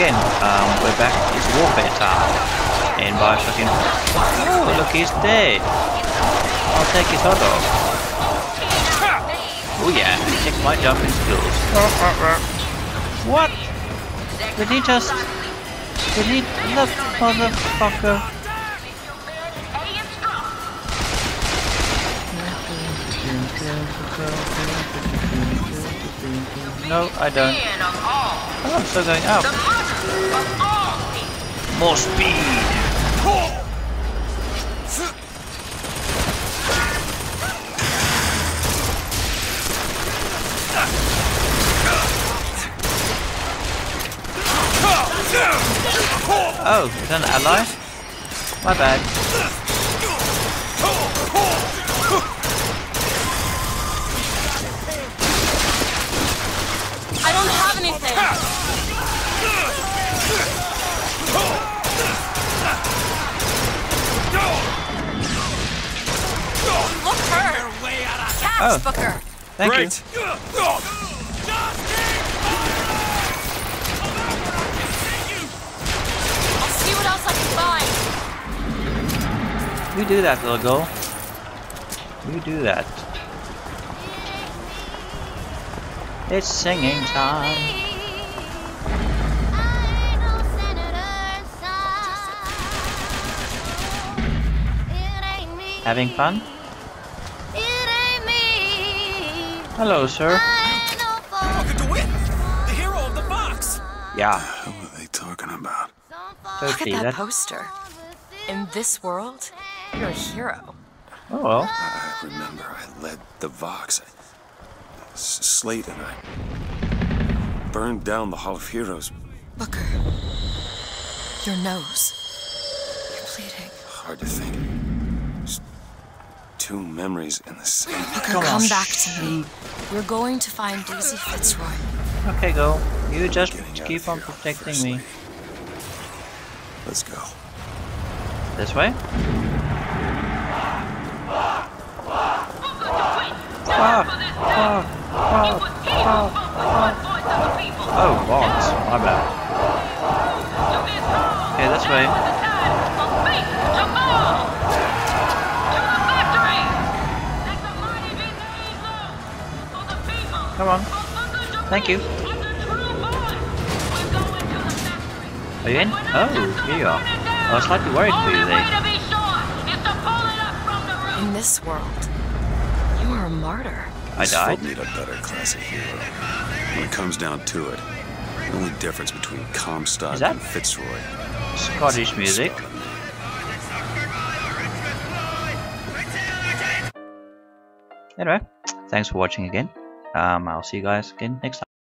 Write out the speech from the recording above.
again, um, we're back. It's Warfare time. And Bioshock Infinite. Oh, look, he's dead. I'll take his hot dog. Oh yeah, check my jumping skills. What? Did he just... Did he... The motherfucker... No, I don't. Oh, I'm still going up. More speed! Oh, is that an ally? My bad. Caps Oh. Booker. Thank Great. you. I'll see what else I can find. You do that, little girl. You do that. It's singing time. Having fun? The Vox! Yeah, What are they talking about? Look at that That. poster. In this world, you're a hero. Oh well. I remember I led the Vox. S- Slate and I burned down the Hall of Heroes. Booker. Your nose. You're bleeding. Hard to think. Just two memories in the same. Booker, Come come, on. back to me. Mm. We're going to find Daisy Fitzroy. Okay, go. You just keep on protecting First me. Let's go. This way? Fuck! Fuck! Fuck! Fuck! Fuck! Oh, Vox. My bad. Okay, this way. Come on. Thank you. Are you in? Oh, here you are. I was slightly worried for you there. In this world, you are a martyr. I This died. folk need a better class of hero. When it comes down to it, the only difference between Comstock Is that- and Fitzroy. Scottish music. Anyway, thanks for watching again. Um, I'll see you guys again next time.